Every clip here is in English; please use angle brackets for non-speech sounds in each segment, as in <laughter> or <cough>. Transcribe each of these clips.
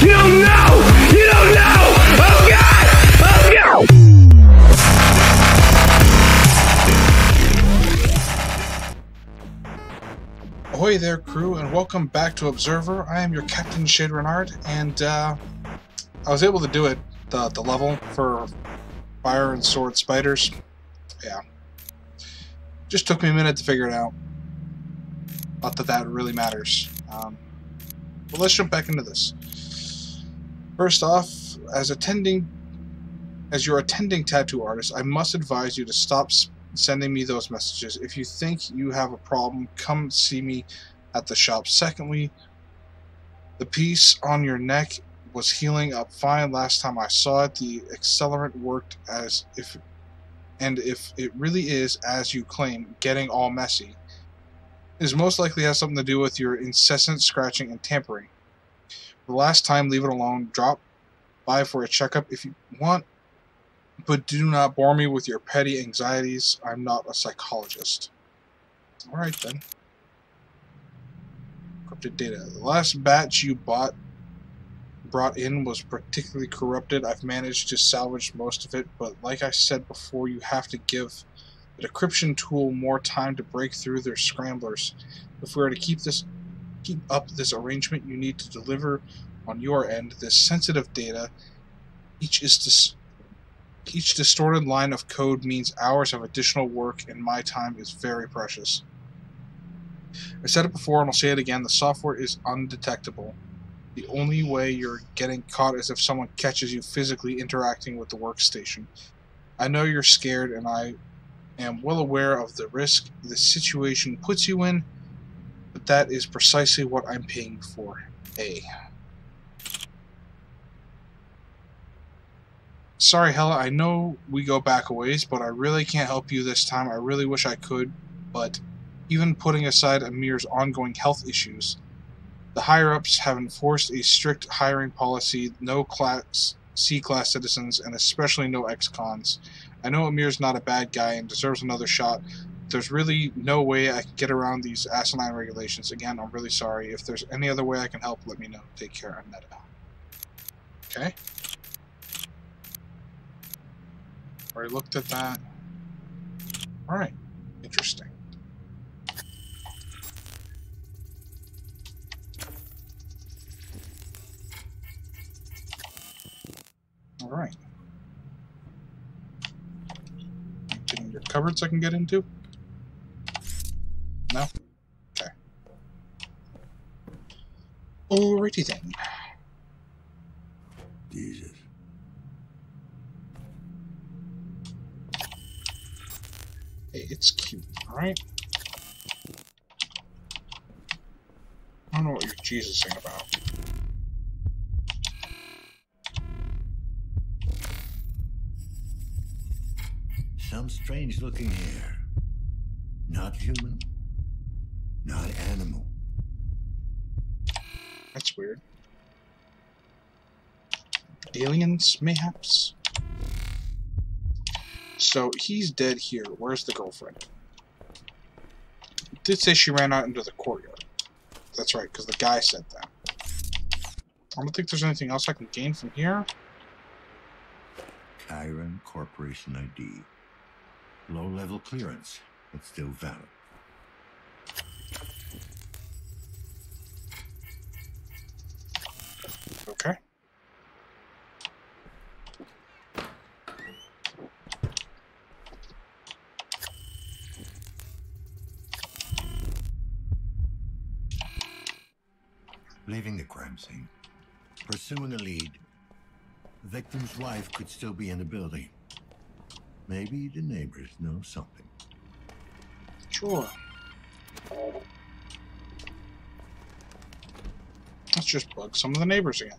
You! Oh god! Oh there, crew, and welcome back to Observer. I am your Captain Shayde Reynard, and uh, I was able to do it, the, the level for Fire and Sword Spiders. Yeah. Just took me a minute to figure it out. Not that that really matters. Um, but let's jump back into this. First off, as attending, as your attending tattoo artist, I must advise you to stop sending me those messages. If you think you have a problem, come see me at the shop. Secondly, the piece on your neck was healing up fine last time I saw it. The accelerant worked as if, and if it really is as you claim, getting all messy, is most likely has something to do with your incessant scratching and tampering. The last time, leave it alone. Drop by for a checkup if you want but do not bore me with your petty anxieties. I'm not a psychologist. Alright then. Corrupted data. The last batch you bought brought in was particularly corrupted. I've managed to salvage most of it, but like I said before, you have to give the decryption tool more time to break through their scramblers. If we are to keep this keep up this arrangement, you need to deliver on your end this sensitive data. Each is dis- each distorted line of code means hours of additional work, and my time is very precious. I said it before and I'll say it again the software is undetectable. The only way you're getting caught is if someone catches you physically interacting with the workstation. I know you're scared, and I am well aware of the risk the situation puts you in, but that is precisely what I'm paying for. A. Sorry, Hella, I know we go back a ways, but I really can't help you this time. I really wish I could, but even putting aside Amir's ongoing health issues, the higher ups have enforced a strict hiring policy no class C class citizens, and especially no ex cons. I know Amir's not a bad guy and deserves another shot. There's really no way I can get around these asinine regulations. Again, I'm really sorry. If there's any other way I can help, let me know. Take care, Annetta. Okay. Already looked at that. Alright. Interesting. Alright. Getting your cupboards I can get into? No? Okay. Alrighty then. Jesus. Hey, it's cute, alright? I don't know what you're Jesus-ing about. Some strange looking hair. Not human. Not animal. That's weird. Aliens, mayhaps? So, he's dead here. Where's the girlfriend? It did say she ran out into the courtyard. That's right, because the guy said that. I don't think there's anything else I can gain from here. Chiron Corporation ID. Low level clearance, but still valid. Okay. Pursuing a lead. Victim's wife could still be in the building. Maybe the neighbors know something. Sure. Let's just bug some of the neighbors again.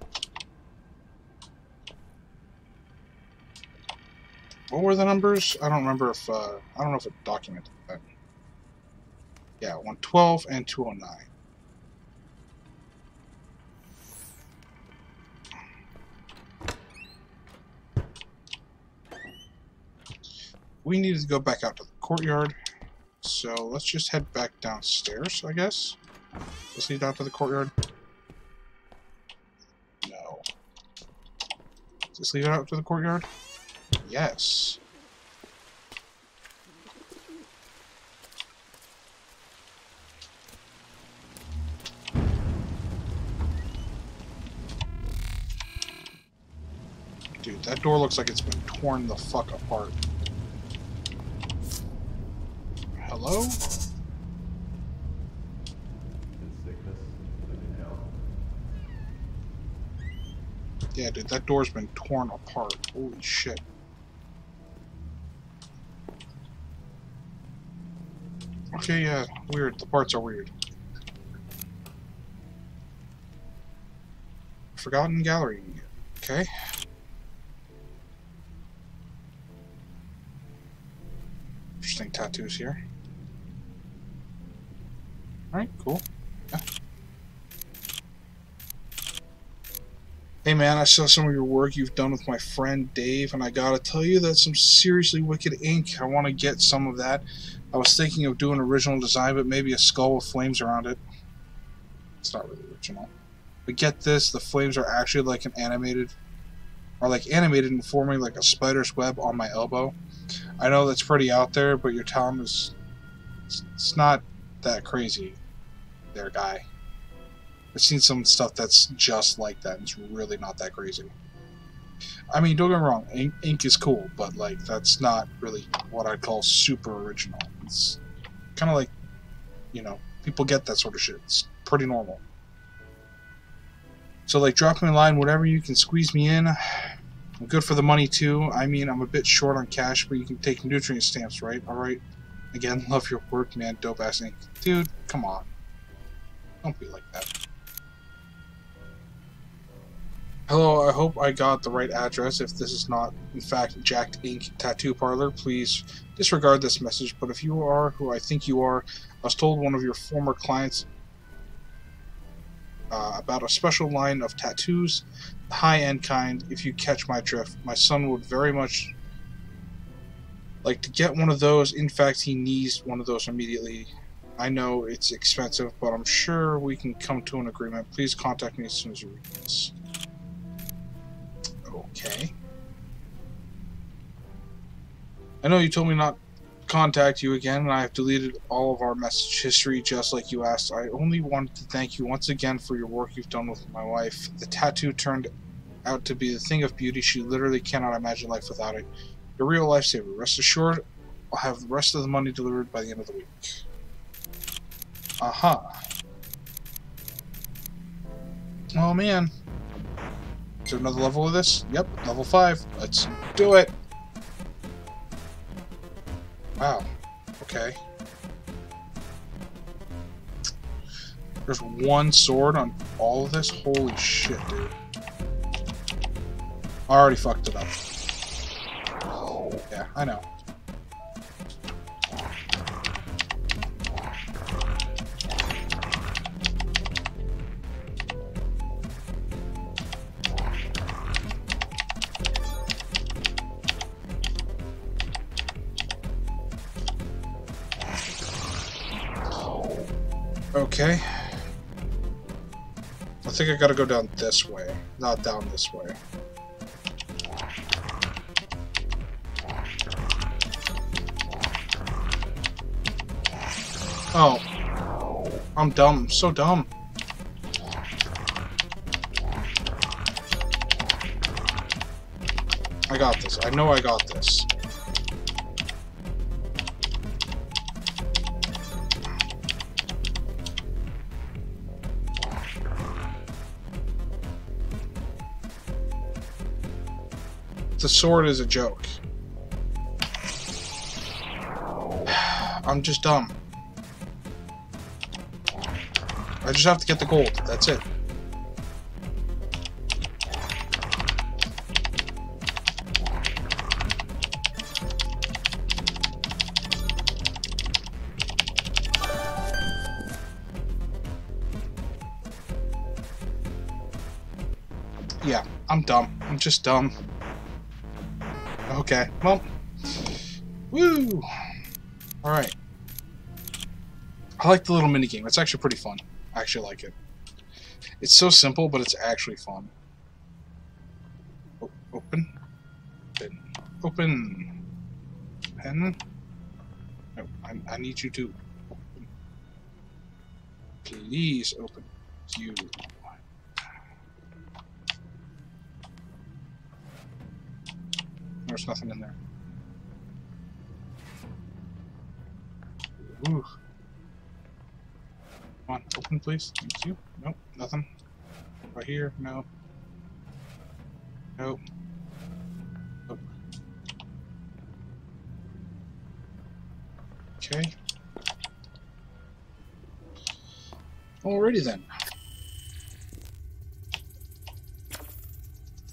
What were the numbers? I don't remember if uh, I don't know if it documented that. Yeah, 112 and 209. We needed to go back out to the courtyard, so let's just head back downstairs, I guess. Let's lead out to the courtyard. No. Just it out to the courtyard? Yes. Dude, that door looks like it's been torn the fuck apart. Health. Yeah, dude, that door's been torn apart. Holy shit. Okay, yeah, weird. The parts are weird. Forgotten Gallery. Okay. Interesting tattoos here. Alright, cool. Yeah. Hey man, I saw some of your work you've done with my friend Dave, and I gotta tell you that's some seriously wicked ink. I want to get some of that. I was thinking of doing original design, but maybe a skull with flames around it. It's not really original. But get this, the flames are actually like an animated, are like animated and forming like a spider's web on my elbow. I know that's pretty out there, but your talent is, it's, it's not that crazy, there, guy. I've seen some stuff that's just like that. And it's really not that crazy. I mean, don't get me wrong, ink, ink is cool, but like that's not really what I'd call super original. It's kind of like, you know, people get that sort of shit. It's pretty normal. So like, drop me a line, whatever you can squeeze me in. I'm good for the money too. I mean, I'm a bit short on cash, but you can take nutrient stamps, right? All right. Again, <laughs> love your work, man. Dope ass ink, dude. Come on, don't be like that. Hello, I hope I got the right address. If this is not, in fact, Jacked Ink Tattoo Parlor, please disregard this message. But if you are who I think you are, I was told one of your former clients uh, about a special line of tattoos, the high-end kind. If you catch my drift, my son would very much like to get one of those. In fact, he needs one of those immediately. I know it's expensive, but I'm sure we can come to an agreement. Please contact me as soon as you read this. Okay. I know you told me not to contact you again, and I have deleted all of our message history just like you asked. I only wanted to thank you once again for your work you've done with my wife. The tattoo turned out to be the thing of beauty. She literally cannot imagine life without it. A real lifesaver. Rest assured, I'll have the rest of the money delivered by the end of the week. Aha. Oh man. Is there another level of this? Yep, level 5. Let's do it! Wow. Okay. There's one sword on all of this? Holy shit, dude. I already fucked it up. Yeah, I know. Gotta go down this way, not down this way. Oh. I'm dumb. So dumb. I got this. I know I got this. The sword is a joke. I'm just dumb. I just have to get the gold. That's it. Yeah, I'm dumb. I'm just dumb. Okay, well. Woo! Alright. I like the little mini game. It's actually pretty fun. I actually like it. It's so simple, but it's actually fun. Oh, Open. Open. Open. Pen. No, I, I need you to open. Please open. You. There's nothing in there. Ooh. Come on, open please. Thank you. Nope, nothing. Right here, no. Nope. Nope. Okay. Alrighty then.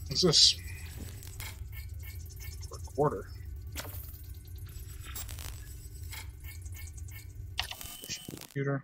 What's this? Recorder. Computer.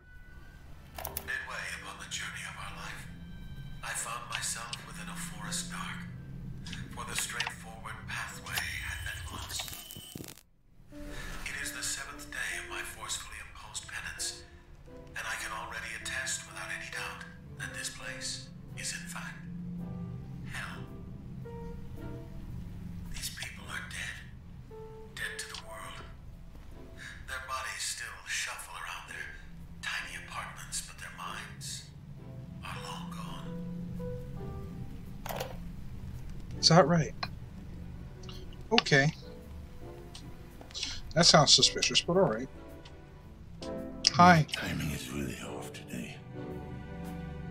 That right? Okay. That sounds suspicious, but alright. Hi. Timing is really off today.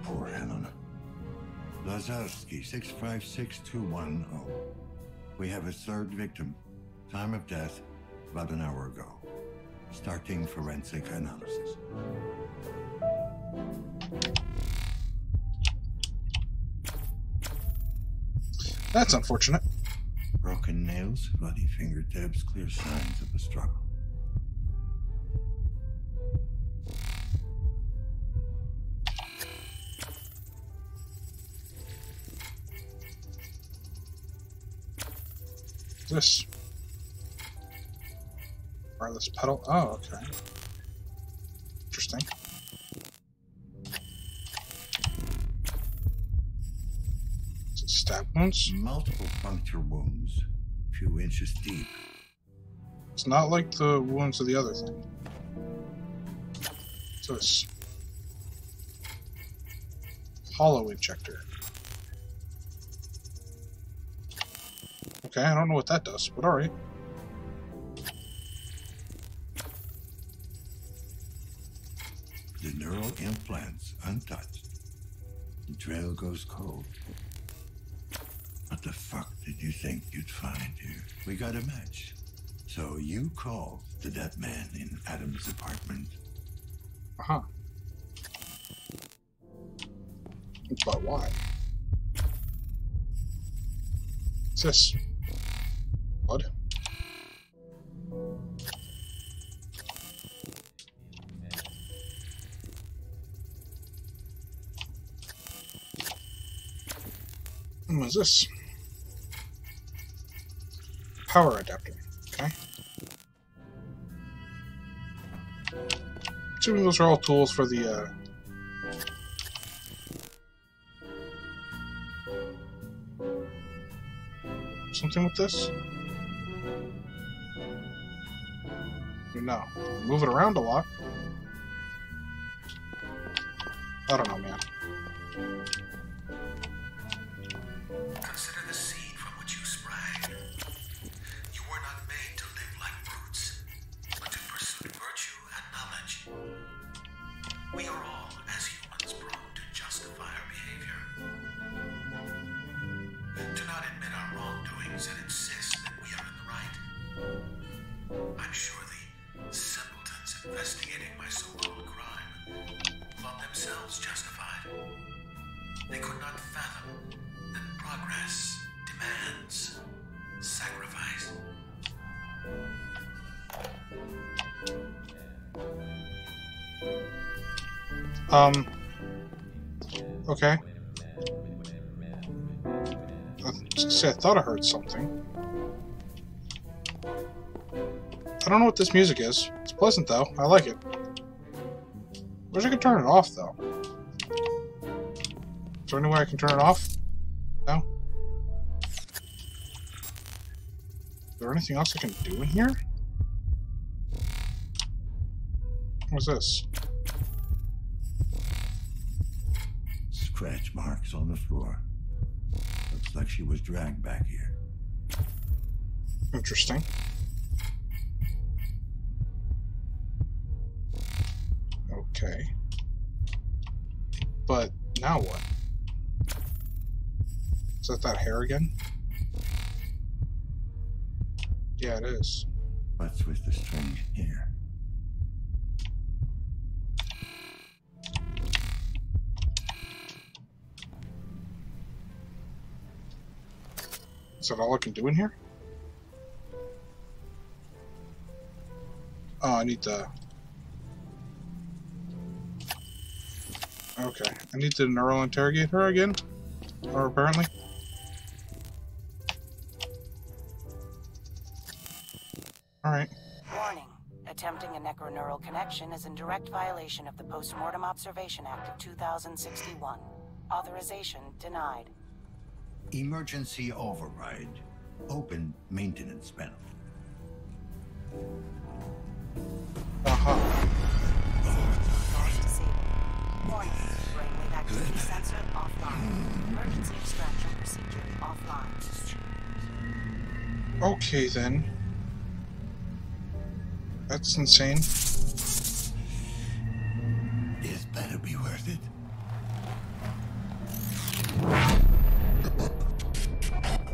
Poor Helena. Lazarski, 656210. We have a third victim. Time of death, about an hour ago. Starting forensic analysis. That's unfortunate. Broken nails, bloody fingertips, clear signs of a struggle. This. Wireless pedal. Oh, okay. Stab wounds? Multiple puncture wounds, a few inches deep. It's not like the wounds of the other thing. So it's hollow injector. Okay, I don't know what that does, but alright. The neural implants untouched. The trail goes cold. What the fuck did you think you'd find here? We got a match. So you called the dead man in Adam's apartment. Uh huh. But why? What's this? Hmm, What is this? Power adapter. Okay. Assuming those are all tools for the, uh... Something with this? No. Move it around a lot. I don't know, man. They could not fathom that progress demands sacrifice. Um. Okay. I, say, I thought I heard something. I don't know what this music is. It's pleasant though. I like it. Wish I could turn it off though. There any way I can turn it off? No. Is there anything else I can do in here? What's this? Scratch marks on the floor. Looks like she was dragged back here. Interesting. Okay. But now what? Is that that hair again? Yeah, it is. What's with the strange hair? Is that all I can do in here? Oh, I need the... Okay, I need to neural interrogate her again? Or apparently? Alright. Warning. Attempting a necroneural connection is in direct violation of the Postmortem Observation Act of 2061. Authorization denied. Emergency override. Open maintenance panel. Aha. Lost disabled. Warning. Brainwave activity sensor offline. Emergency extraction procedure offline. Okay then. That's insane. This better be worth it.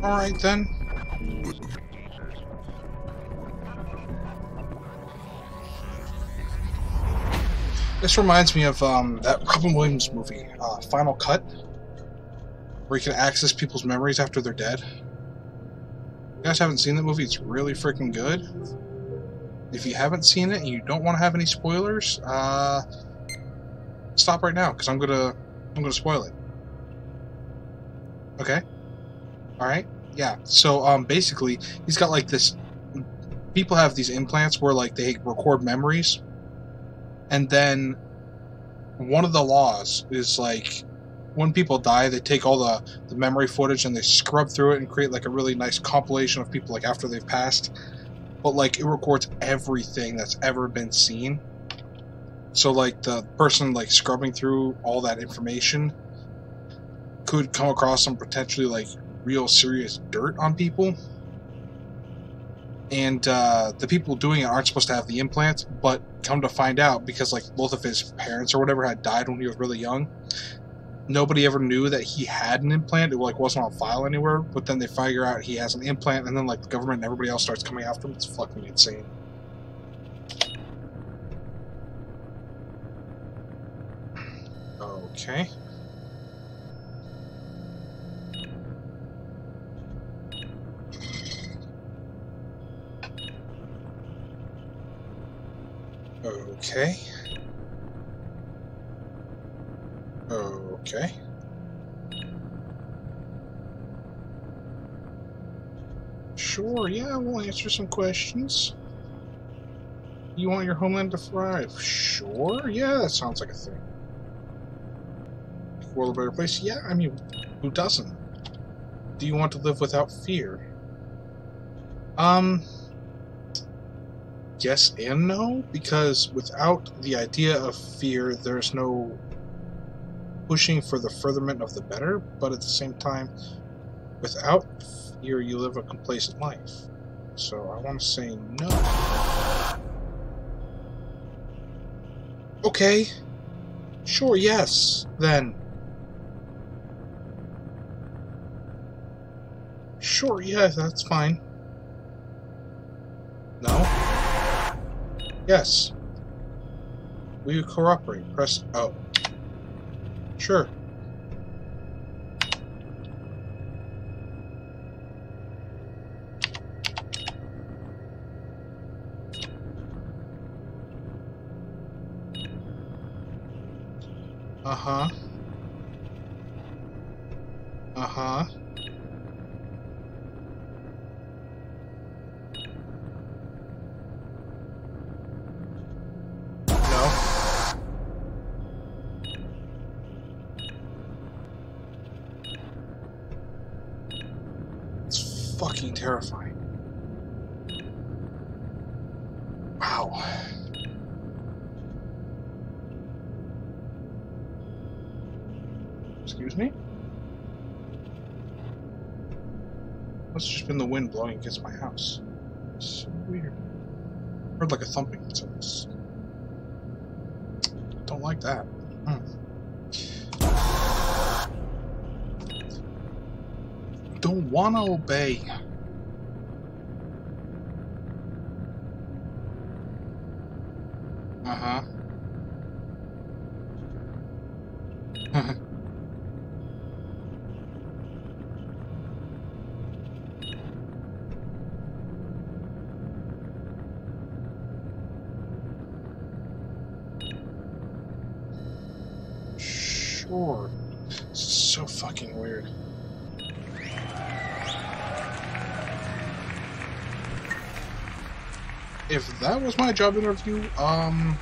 Alright then. This reminds me of um, that Robin Williams movie, uh, Final Cut, where you can access people's memories after they're dead. You guys haven't seen that movie? It's really freaking good. If you haven't seen it and you don't want to have any spoilers, uh, stop right now because I'm gonna I'm gonna spoil it. Okay. All right. Yeah. So um, basically, he's got like this. People have these implants where like they record memories, and then one of the laws is like when people die, they take all the the memory footage and they scrub through it and create like a really nice compilation of people like after they've passed. But like it records everything that's ever been seen. So like the person like scrubbing through all that information could come across some potentially like real serious dirt on people. And uh, the people doing it aren't supposed to have the implants, but come to find out, because like both of his parents or whatever had died when he was really young, nobody ever knew that he had an implant. It like wasn't on file anywhere. But then they figure out he has an implant, and then like the government and everybody else starts coming after him. It's fucking insane. Okay. Okay. Okay. Sure, yeah, we'll answer some questions. You want your homeland to thrive? Sure, yeah, that sounds like a thing. World a better place? Yeah, I mean, who doesn't? Do you want to live without fear? Um, yes and no, because without the idea of fear, there's no pushing for the furtherment of the better, but at the same time, without fear, you live a complacent life. So I want to say no. Okay. Sure, yes, then. Sure, yeah, that's fine. No? Yes. Will you cooperate? Press O. Sure. Uh-huh. Uh-huh. No. It's fucking terrifying. Excuse me? Must have just been the wind blowing against my house. So weird. Heard like a thumping. It's- Don't like that. Hmm. Don't wanna obey. Uh huh. Sure. So fucking weird. If that was my job interview, um,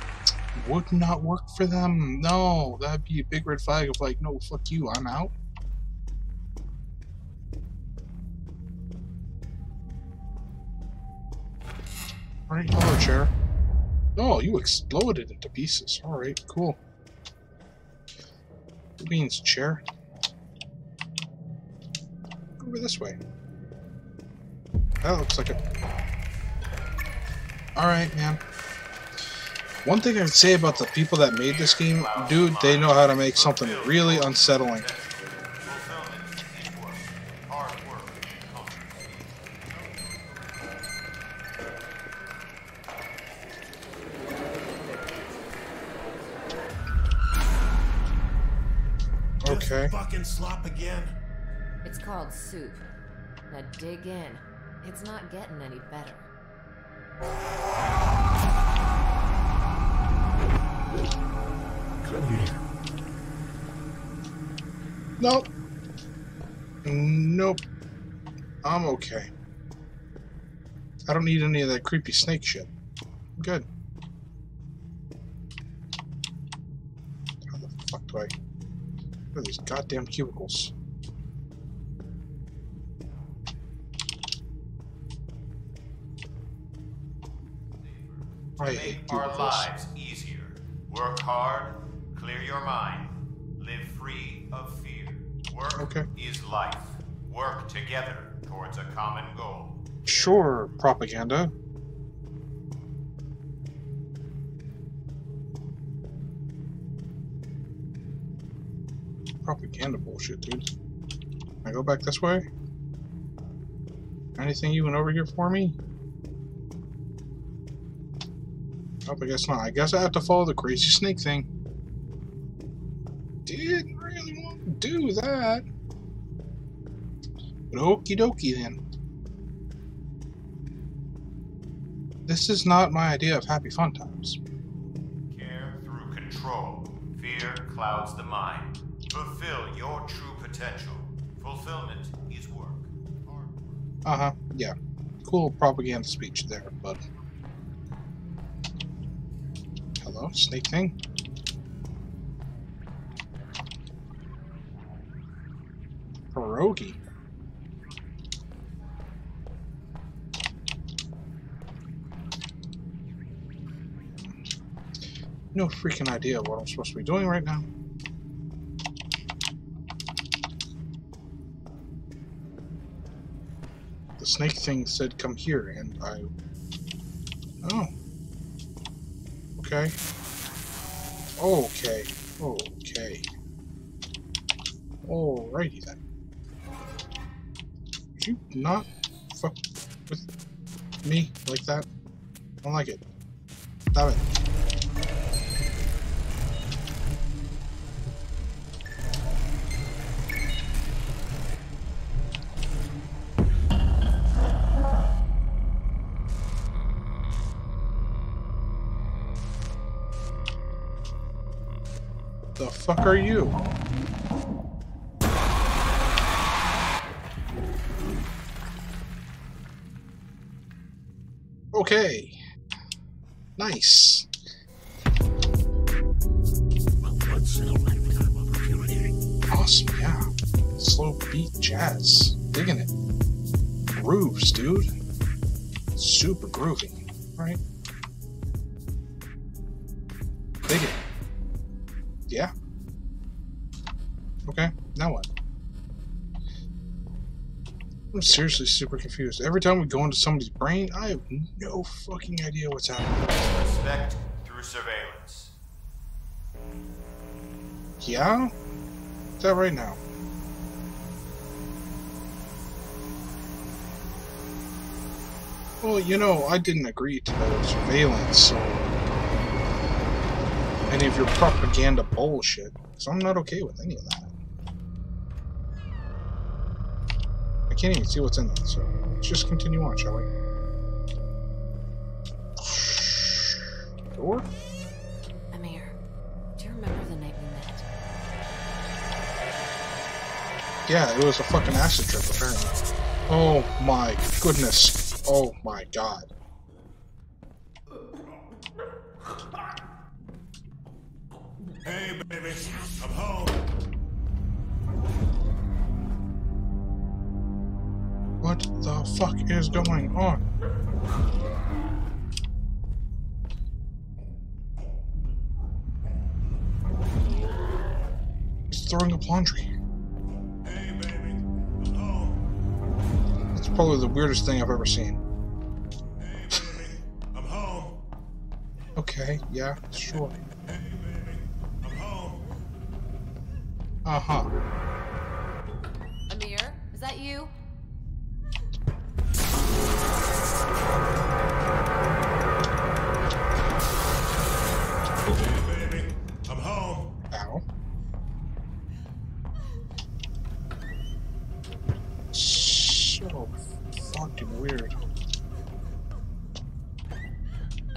would not work for them. No, that'd be a big red flag of like, no, fuck you, I'm out. Alright, hello, chair. Oh, you exploded into pieces. Alright, cool. Means chair. Over this way. That looks like a. Alright, man. One thing I would say about the people that made this game, dude, they know how to make something really unsettling. Called soup. Now dig in. It's not getting any better. Nope. Nope. I'm okay. I don't need any of that creepy snake shit. I'm good. How the fuck do I... What are these goddamn cubicles? I Make our lives easier. Work hard, clear your mind, live free of fear. Work Okay. is life. Work together towards a common goal. Sure, propaganda. Propaganda bullshit, dude. Can I go back this way? Anything you even over here for me? Nope, I guess not. I guess I have to follow the crazy snake thing. Didn't really want to do that. But okie dokie then. This is not my idea of happy fun times. Care through control. Fear clouds the mind. Fulfill your true potential. Fulfillment is work. Work. Uh huh. Yeah. Cool propaganda speech there, bud. Hello, snake thing. Pierogi. No freaking idea what I'm supposed to be doing right now. The snake thing said come here, and I. Oh. Okay. Okay. Okay. Alrighty then. Would you not fuck with me like that? I don't like it. Stop it. Fuck are you? Okay. Nice. Awesome, yeah. Slow beat jazz. Digging it. Grooves, dude. Super groovy. I'm seriously super confused. Every time we go into somebody's brain, I have no fucking idea what's happening. Respect through surveillance. Yeah? Is that right now? Well, you know, I didn't agree to the surveillance, so any of your propaganda bullshit, so I'm not okay with any of that. I can't even see what's in there, so let's just continue on, shall we? Door? Amir, do you remember the night we met? Yeah, it was a fucking acid trip, apparently. Oh my goodness. Oh my god. The fuck is going on? He's throwing up laundry. Hey, baby. That's probably the weirdest thing I've ever seen. Hey, baby, I'm home. Okay, yeah, sure. Hey, baby, I'm home. Uh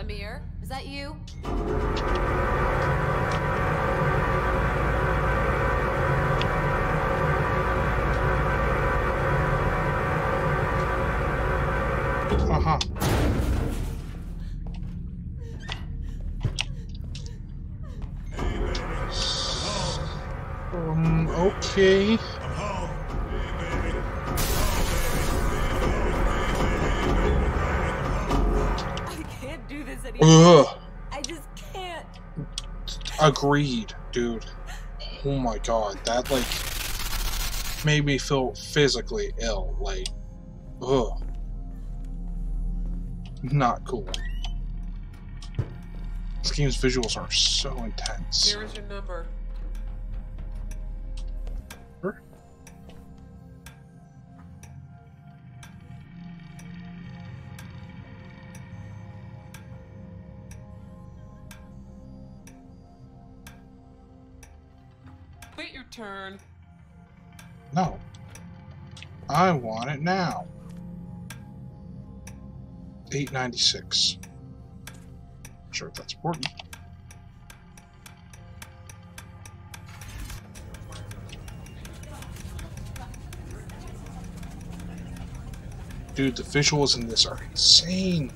Amir, is that you? Uh huh. Hey, baby, I'm home. Um, okay. Agreed, dude. Oh my god, that like made me feel physically ill. Like, ugh. Not cool. This game's visuals are so intense. Here is your number. I want it now. 896. Sure, if that's important. Dude, the visuals in this are insane.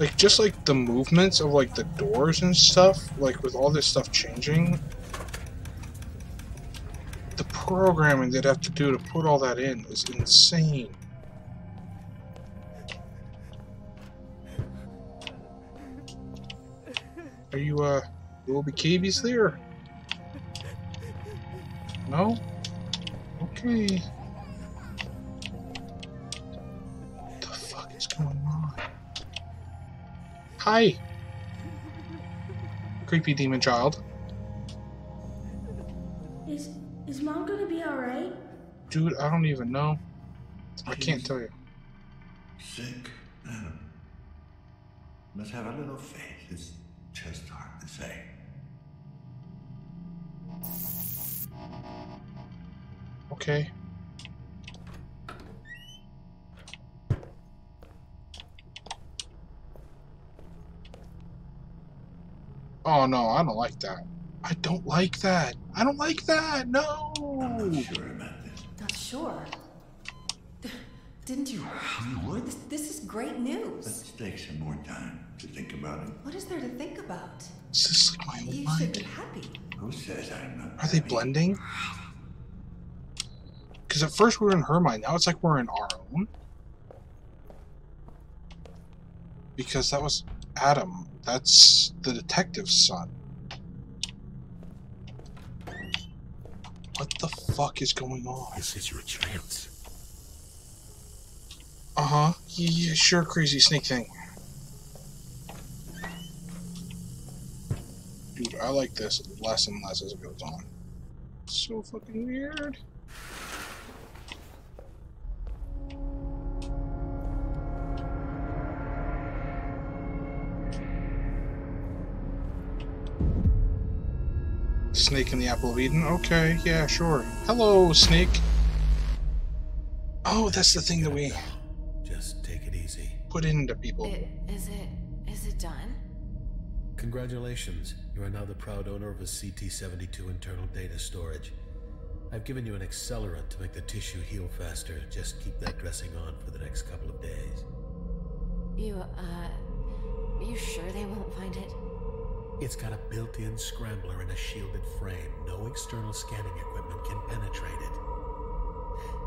Like, just like the movements of like the doors and stuff, like with all this stuff changing, programming they'd have to do to put all that in is insane. Are you, uh, will be cavies there? No? Okay. What the fuck is going on? Hi! Creepy demon child. Dude, I don't even know. I can't tell you. Sick, Adam. Must have a little faith. It's just hard to say. Okay. Oh no, I don't like that. I don't like that. I don't like that. No. I'm not sure about this. Not sure. Didn't you? You would? This, this is great news. Let's take some more time to think about it. What is there to think about? Is this like my own You should be happy. Who says I'm not? Are they blending? Because at first we were in her mind, now it's like we're in our own. Because that was Adam. That's the detective's son. Fuck is going on? This is your chance. Uh huh. Yeah, sure, crazy snake thing. Dude, I like this less and less as it goes on. So fucking weird. Snake in the Apple of Eden? Okay, yeah, sure. Hello, Snake. Oh, that's the thing that we Just take it easy. put into people. I- Is it. Is it done? Congratulations. You are now the proud owner of a CT-72 internal data storage. I've given you an accelerant to make the tissue heal faster. Just keep that dressing on for the next couple of days. You, uh. You sure they won't find it? It's got a built-in scrambler and a shielded frame. No external scanning equipment can penetrate it.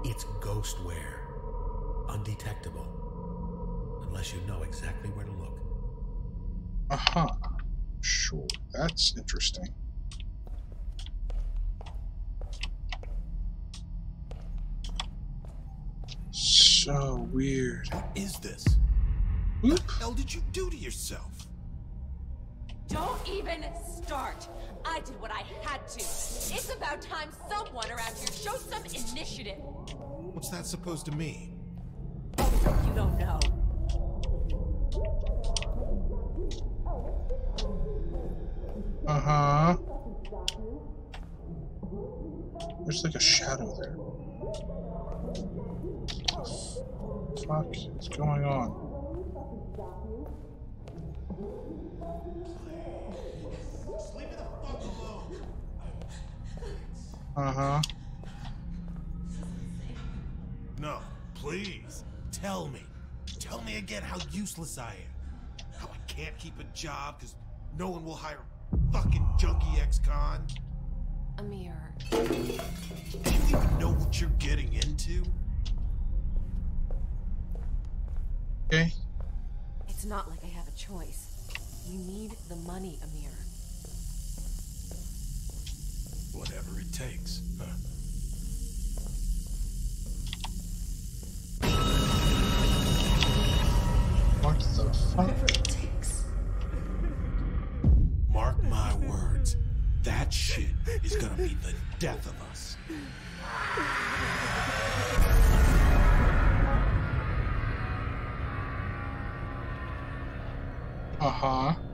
It's ghostware. Undetectable. Unless you know exactly where to look. Uh huh. Sure, that's interesting. So weird. What is this? Oop. What the hell did you do to yourself? Don't even start. I did what I had to. It's about time someone around here shows some initiative. What's that supposed to mean? You don't know. Uh huh. There's like a shadow there. What the fuck is going on? Uh huh. No, please. Tell me. Tell me again how useless I am. How I can't keep a job because no one will hire fucking junkie ex-con. Amir. Do you even know what you're getting into? Okay. It's not like I have a choice. You need the money, Amir. Whatever it takes. Huh? What the fuck? Mark my words. That shit is gonna be the death of us. Uh huh.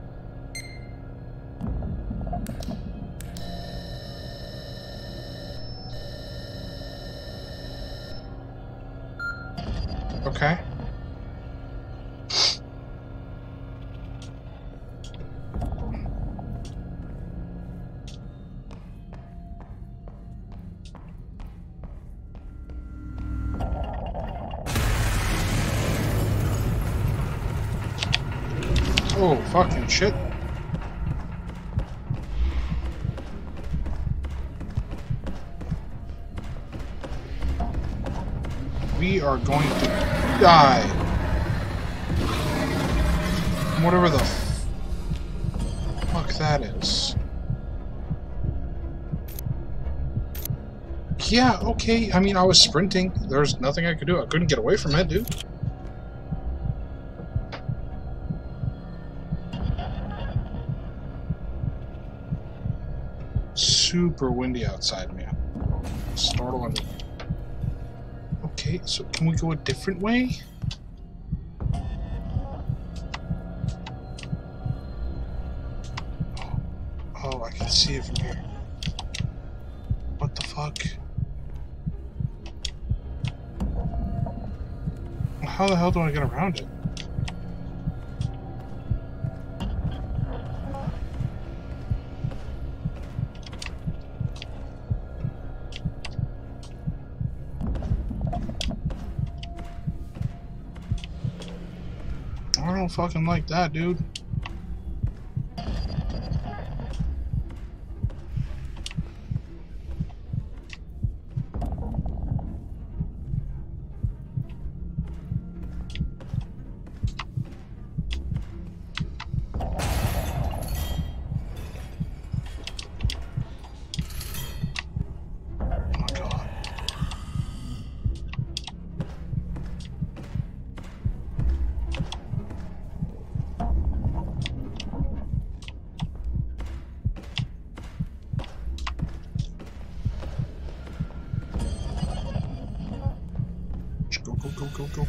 Oh, fucking shit. We are going to die. Whatever the fuck that is. Yeah, okay. I mean, I was sprinting. There's nothing I could do. I couldn't get away from it, dude. Super windy outside, man. Startling. Okay, so can we go a different way? Oh, oh, I can see it from here. What the fuck? How the hell do I get around it? Fucking like that, dude.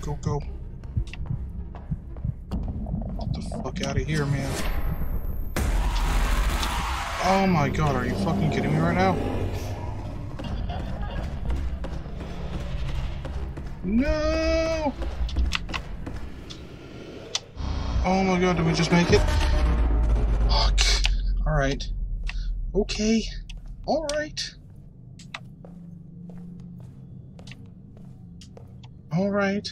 Go, go. Get the fuck out of here, man. Oh my god, are you fucking kidding me right now? No! Oh my god, did we just make it? Fuck. Alright. Okay. Alright. Alright.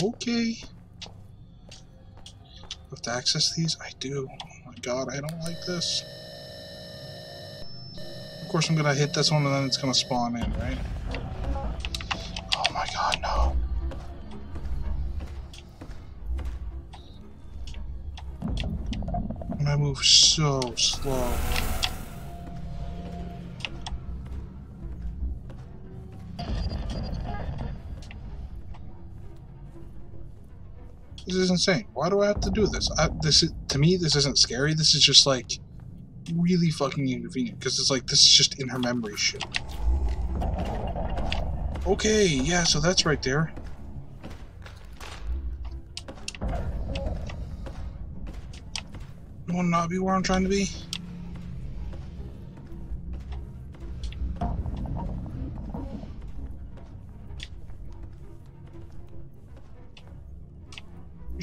Okay. I Have to access these? I do. Oh my god, I don't like this. Of course I'm gonna hit this one and then it's gonna spawn in, right? Oh my god, no. And I move so slow. This is insane. Why do I have to do this? I, this is, to me, this isn't scary. This is just like really fucking inconvenient because it's like this is just in her memory shit. Okay, yeah, so that's right there. Will not be where I'm trying to be.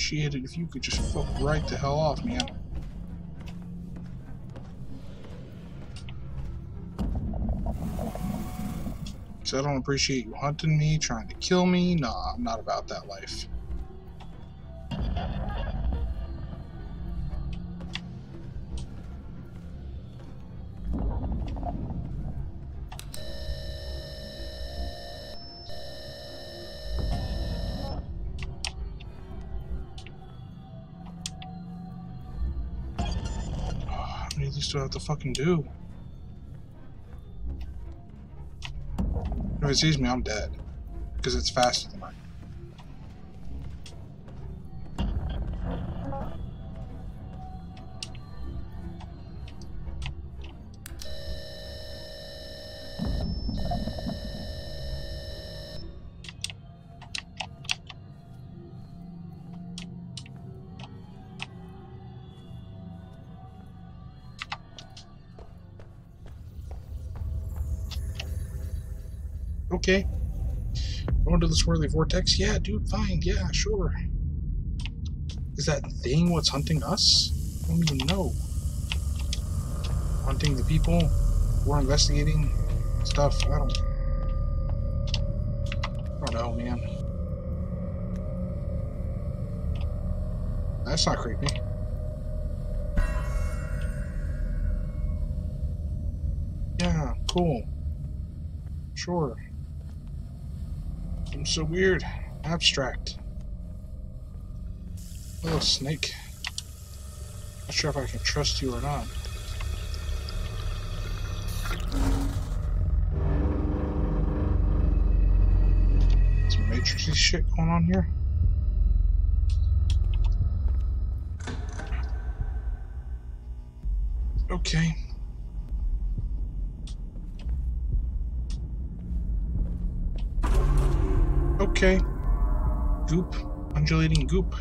Appreciate it if you could just fuck right the hell off, man. Because I don't appreciate you hunting me, trying to kill me. Nah, I'm not about that life. Do I have to fucking do? If it sees me, I'm dead. Because it's faster than I. Okay. Going to the swirly vortex? Yeah, dude, fine. Yeah, sure. Is that thing what's hunting us? I don't even know. Hunting the people? We're investigating stuff? I don't... I don't know, man. That's not creepy. Yeah, cool. Sure. I'm so weird. Abstract. Oh, snake. Not sure if I can trust you or not. Some matrixy shit going on here. Okay. Okay. Goop. Undulating goop.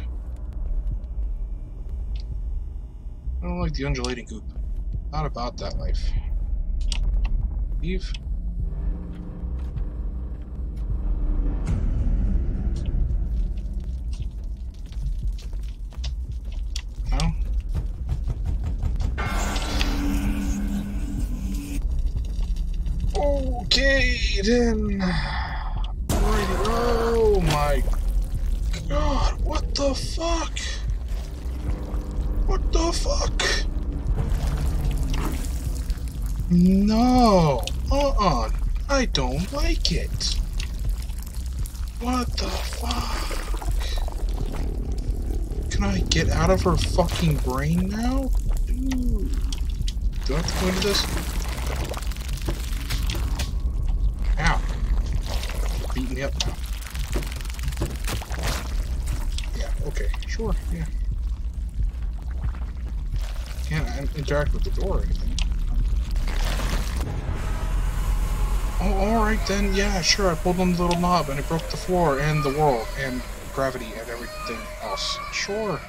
I don't like the undulating goop. Not about that life. Leave. Okay, then. Alrighty. Oh my god, what the fuck? What the fuck? No. Uh-uh. I don't like it. What the fuck? Can I get out of her fucking brain now? Dude. Do I have to go into this? Ow. Beat me up now. Yeah, okay. Sure, yeah. Can't interact with the door or anything. Oh, alright then. Yeah, sure. I pulled on the little knob and it broke the floor and the world and gravity and everything else. Sure.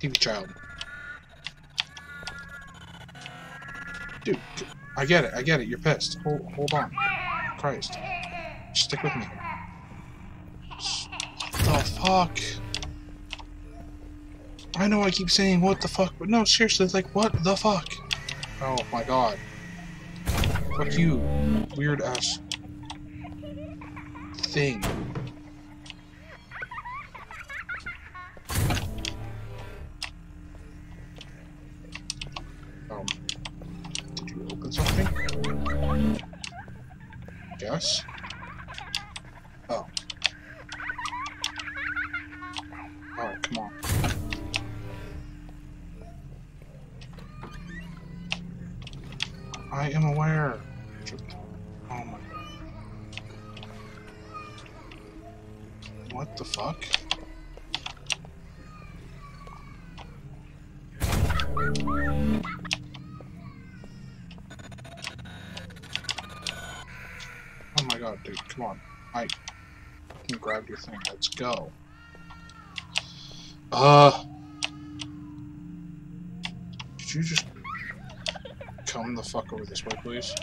TV child. Dude, I get it. I get it. You're pissed. Hold, hold on. Christ. Stick with me. What the fuck? I know I keep saying what the fuck, but no, seriously, it's like, what the fuck? Oh my god. Fuck you, weird ass thing. Can grab your thing. Let's go. Uh. Did you just come the fuck over this way, please?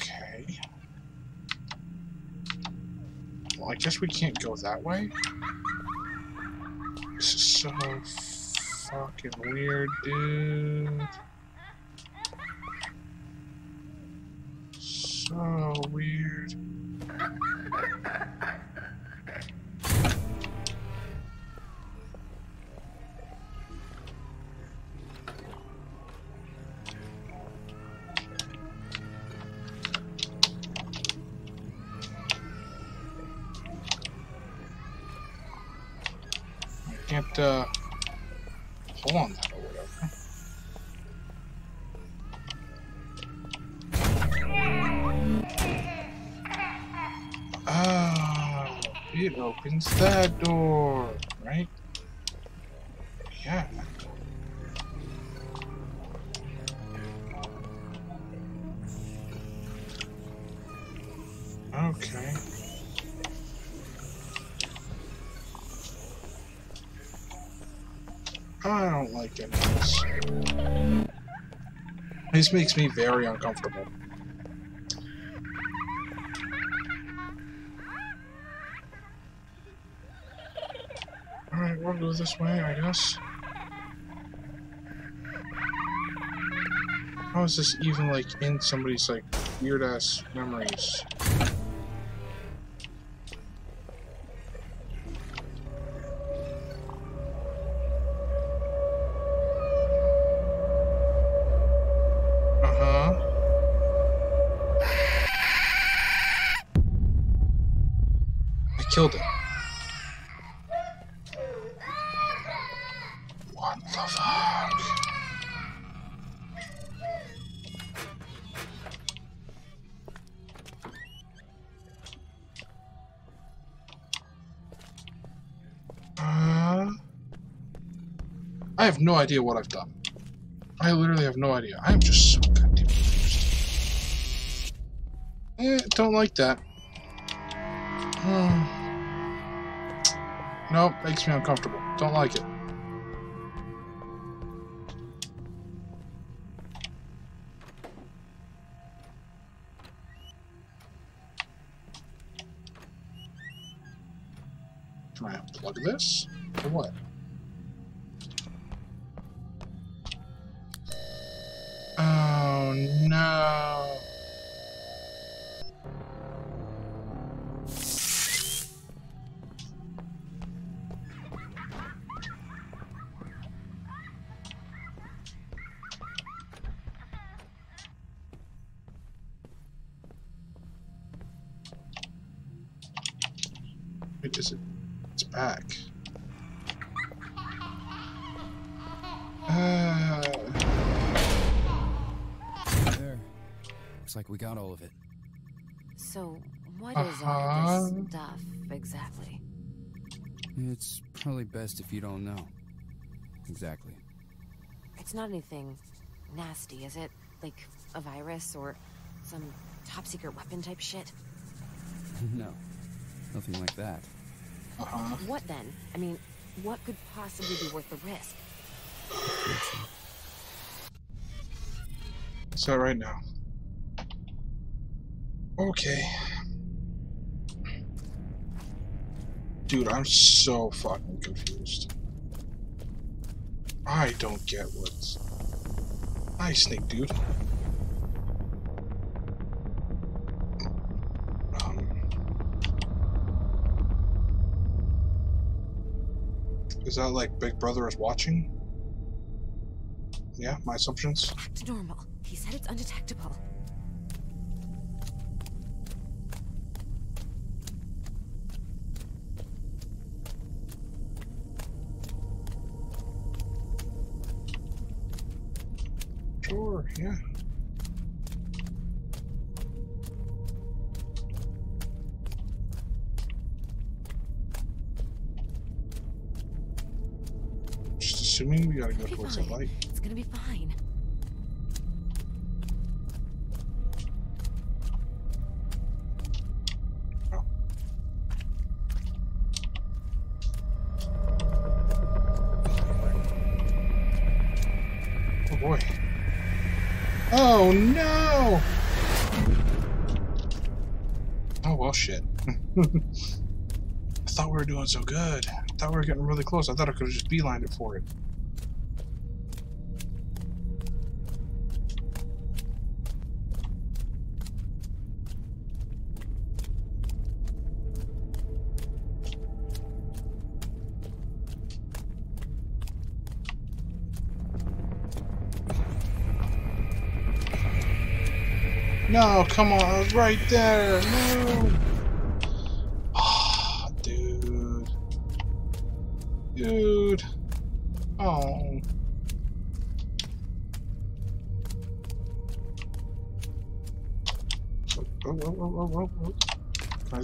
Okay. Well, I guess we can't go that way. This is so fucking weird, dude. I can't, uh, pull on that or whatever. Oh, it opens that door, right? This makes me very uncomfortable. Alright, we'll go this way, I guess. How is this even, like, in somebody's, like, weird-ass memories? I have no idea what I've done. I literally have no idea. I'm just so goddamn confused. Eh, don't like that. Hmm. Nope, makes me uncomfortable. Don't like it. Can I unplug this? Or what? No. If you don't know. Exactly. It's not anything nasty, is it? Like a virus or some top secret weapon type shit? <laughs> no. Nothing like that. uh-huh. What then? I mean, what could possibly be worth the risk? So right now. Okay. Dude, I'm so fucking confused. I don't get what's. Hi, Snake Dude. Um. Is that like Big Brother is watching? Yeah, my assumptions. Back to normal. He said it's undetectable. Yeah. Just assuming we gotta go towards the light. It's gonna be fine. Oh boy. Oh no! Oh well, shit. <laughs> I thought we were doing so good. I thought we were getting really close. I thought I could have just beelined it for it. No, come on, right there. No.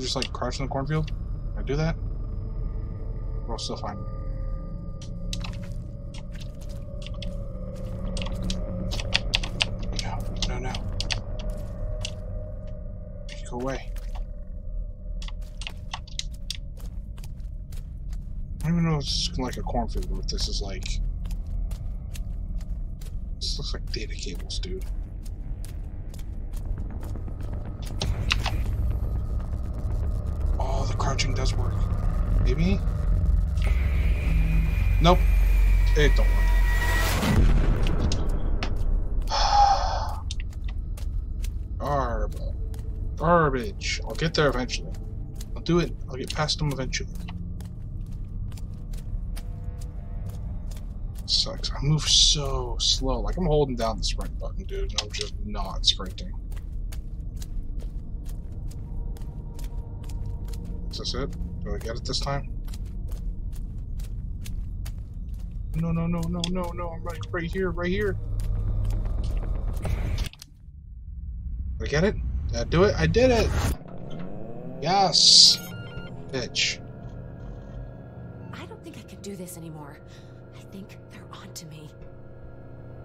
Just like crouch in the cornfield? Can I do that? Or I'll still find me. No, no, no. Go away. I don't even know if is like a cornfield or this is like. This looks like data cables, dude. Does work. Maybe? Nope. It don't work. <sighs> Garb. Garbage. I'll get there eventually. I'll do it. I'll get past them eventually. Sucks. I move so slow. Like I'm holding down the sprint button, dude, and I'm just not sprinting. Is this it? Do I get it this time? No, no, no, no, no, no. I'm right, right here, right here. Did I get it? Did I do it? I did it! Yes! Bitch. I don't think I can do this anymore. I think they're onto me.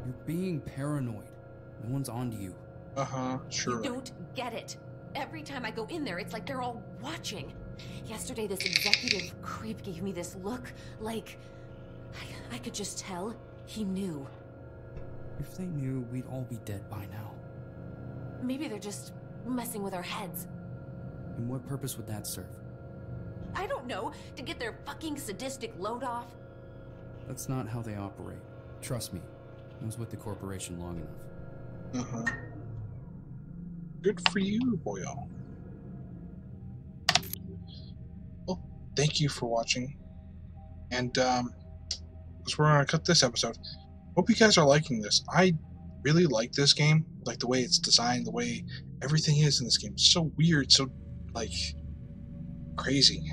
You're being paranoid. No one's onto you. Uh-huh, sure. You don't get it. Every time I go in there, it's like they're all watching. Yesterday, this executive creep gave me this look, like I, I could just tell he knew. If they knew, we'd all be dead by now. Maybe they're just messing with our heads. And what purpose would that serve? I don't know, to get their fucking sadistic load off. That's not how they operate. Trust me. I was with the corporation long enough. Uh-huh. Good for you, boyo. Thank you for watching. And, um, because we're gonna cut this episode. Hope you guys are liking this. I really like this game. Like the way it's designed, the way everything is in this game. It's so weird, so, like, crazy.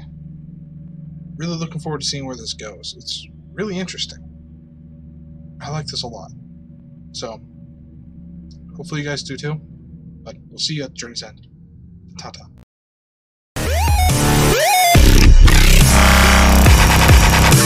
really looking forward to seeing where this goes. It's really interesting. I like this a lot. So, hopefully you guys do too. But we'll see you at Journey's End. Ta-ta.